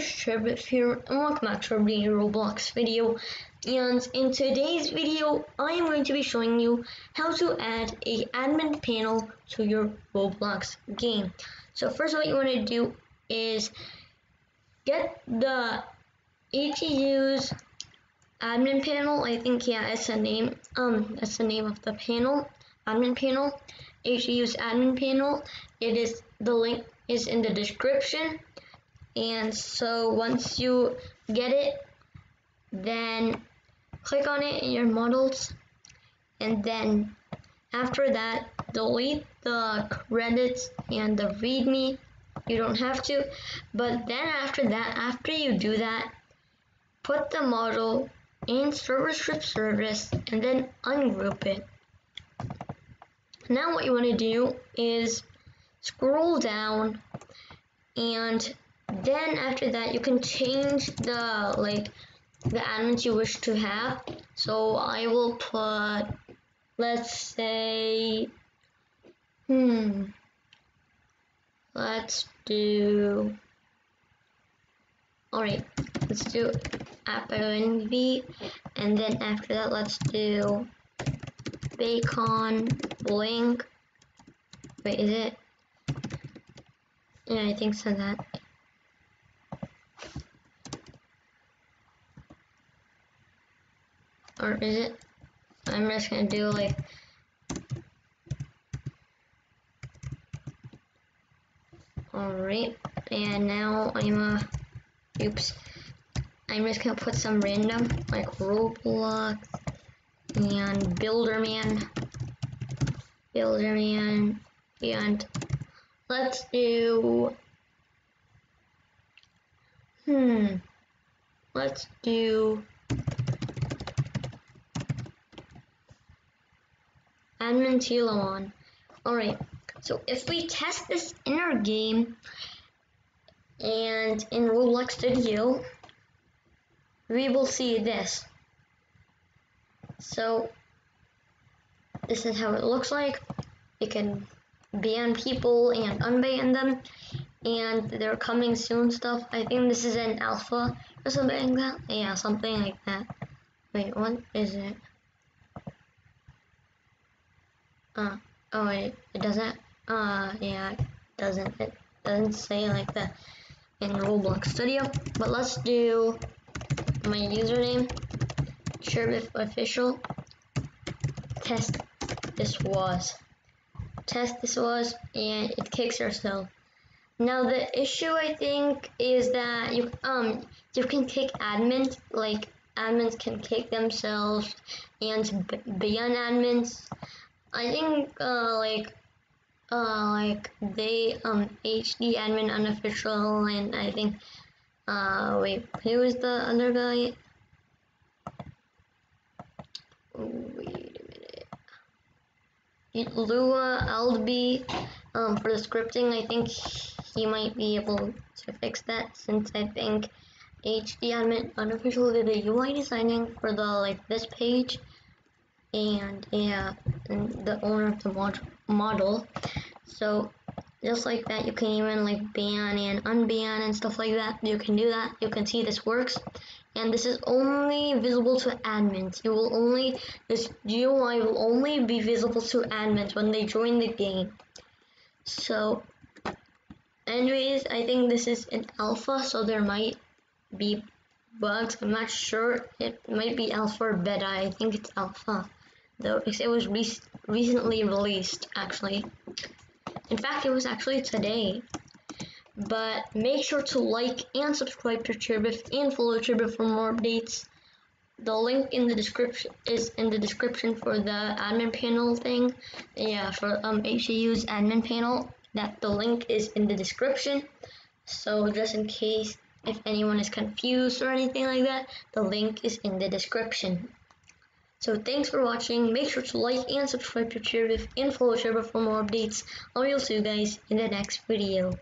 Trevor here and welcome back to a Roblox video and in today's video I am going to be showing you how to add a admin panel to your Roblox game. So first what you want to do is get the HEU's admin panel, I think yeah it's the name, um that's the name of the panel, admin panel, HEU's admin panel. It is, the link is in the description. And so once you get it then click on it in your models. And then after that delete the credits and the readme. You don't have to. But then after that after you do that put the model in server script service and then ungroup it. Now what you want to do is scroll down and then after that you can change the like the admins you wish to have. So I will put let's say hmm let's do alright let's do AppONV and then after that let's do bacon blink wait is it yeah I think so that Or is it? I'm just gonna do like Alright, and now I'm uh oops. I'm just gonna put some random like Roblox and Builderman. Builderman and let's do hmm let's do admin Tilon. Alright, so if we test this in our game and in Roblox Studio, we will see this. So this is how it looks like. You can ban people and unban them and they're coming soon stuff. I think this is an alpha or something like that. Yeah, something like that. Wait, what is it? Uh, oh wait, it doesn't, uh, yeah, it doesn't, it doesn't say like that in Roblox Studio, but let's do my username, chairbf Official, test this was, test this was, and it kicks yourself. Now the issue I think is that you um you can kick admins like admins can kick themselves and ban admins I think uh, like uh, like they um HD admin unofficial and I think uh wait who was the other guy? wait. Lua Aldby um for the scripting. I think he might be able to fix that since I think HD admin unofficial did the UI designing for the like this page. And yeah and the owner of the mod model. So just like that you can even like ban and unban and stuff like that. You can do that. You can see this works and this is only visible to admins. You will only this GUI will only be visible to admins when they join the game. So anyways I think this is an alpha so there might be bugs. I'm not sure. It might be alpha or beta. I think it's alpha though it was re recently released actually. In fact it was actually today but make sure to like and subscribe to chairbf and follow chairbf for more updates the link in the description is in the description for the admin panel thing yeah for um HEU's admin panel that the link is in the description so just in case if anyone is confused or anything like that the link is in the description so thanks for watching. Make sure to like and subscribe to chairbf and follow chairbf for more updates. I will see you guys in the next video.